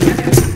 you.